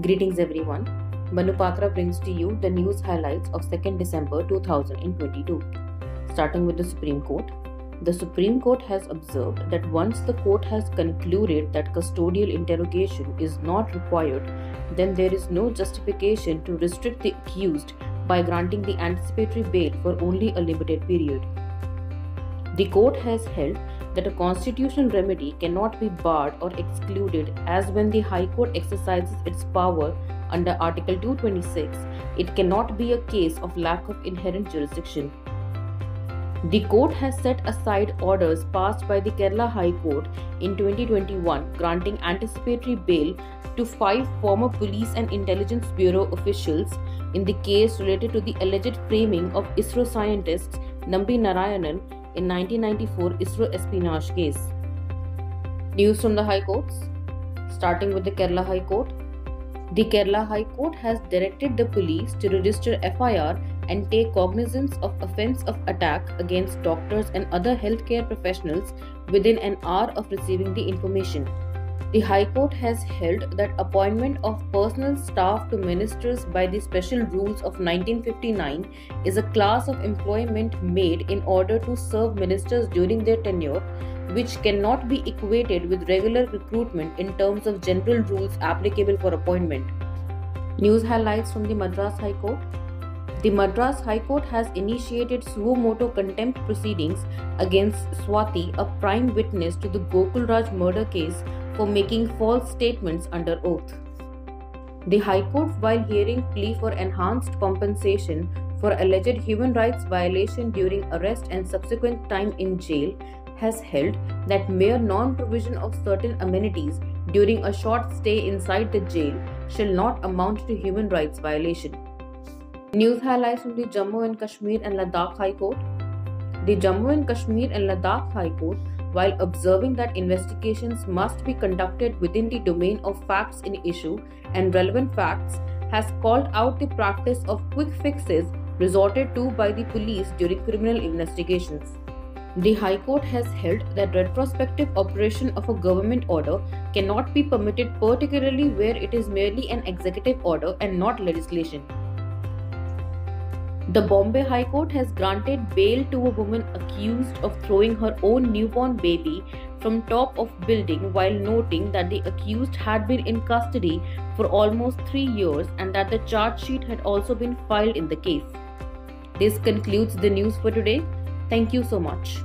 Greetings everyone. Manupatra brings to you the news highlights of 2nd December 2022. Starting with the Supreme Court. The Supreme Court has observed that once the court has concluded that custodial interrogation is not required, then there is no justification to restrict the accused by granting the anticipatory bail for only a limited period. The court has held that a constitutional remedy cannot be barred or excluded as when the High Court exercises its power under Article 226, it cannot be a case of lack of inherent jurisdiction. The court has set aside orders passed by the Kerala High Court in 2021 granting anticipatory bail to five former police and intelligence bureau officials in the case related to the alleged framing of ISRO scientists Nambi Narayanan in 1994 ISRO espionage case. News from the High Courts. Starting with the Kerala High Court. The Kerala High Court has directed the police to register FIR and take cognizance of offence of attack against doctors and other healthcare professionals within an hour of receiving the information. The High Court has held that appointment of personal staff to ministers by the special rules of 1959 is a class of employment made in order to serve ministers during their tenure, which cannot be equated with regular recruitment in terms of general rules applicable for appointment. News highlights from the Madras High Court. The Madras High Court has initiated suo contempt proceedings against Swati, a prime witness to the Gokul Raj murder case for making false statements under oath. The High Court, while hearing plea for enhanced compensation for alleged human rights violation during arrest and subsequent time in jail, has held that mere non provision of certain amenities during a short stay inside the jail shall not amount to human rights violation. News highlights from the Jammu and Kashmir and Ladakh High Court. The Jammu and Kashmir and Ladakh High Court while observing that investigations must be conducted within the domain of facts in issue and relevant facts, has called out the practice of quick fixes resorted to by the police during criminal investigations. The High Court has held that retrospective operation of a government order cannot be permitted, particularly where it is merely an executive order and not legislation. The Bombay High Court has granted bail to a woman accused of throwing her own newborn baby from top of building while noting that the accused had been in custody for almost 3 years and that the charge sheet had also been filed in the case. This concludes the news for today. Thank you so much.